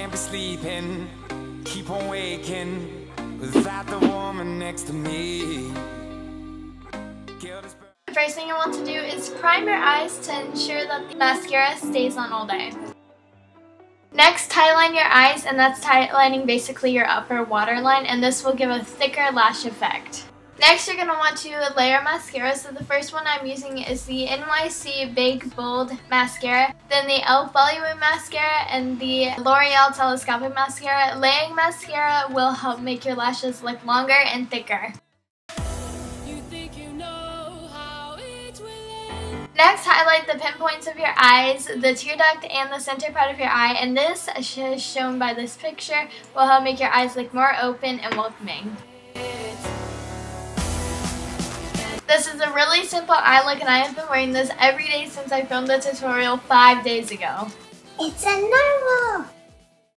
Can't be sleeping, keep on waking without the woman next to me. First thing you want to do is prime your eyes to ensure that the mascara stays on all day. Next, tightline your eyes, and that's tightlining basically your upper waterline, and this will give a thicker lash effect. Next, you're going to want to layer mascara. So the first one I'm using is the NYC Big Bold Mascara, then the e.l.f. Volume Mascara, and the L'Oreal Telescopic Mascara. Laying mascara will help make your lashes look longer and thicker. Next, highlight the pinpoints of your eyes, the tear duct, and the center part of your eye, and this, as shown by this picture, will help make your eyes look more open and welcoming. This is a really simple eye look and I have been wearing this every day since I filmed the tutorial five days ago. It's a normal!